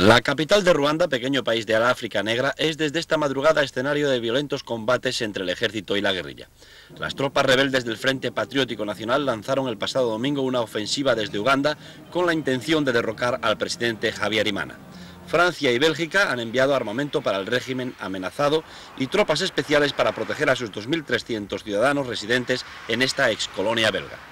La capital de Ruanda, pequeño país de África Negra, es desde esta madrugada escenario de violentos combates entre el ejército y la guerrilla. Las tropas rebeldes del Frente Patriótico Nacional lanzaron el pasado domingo una ofensiva desde Uganda con la intención de derrocar al presidente Javier Imana. Francia y Bélgica han enviado armamento para el régimen amenazado y tropas especiales para proteger a sus 2.300 ciudadanos residentes en esta ex colonia belga.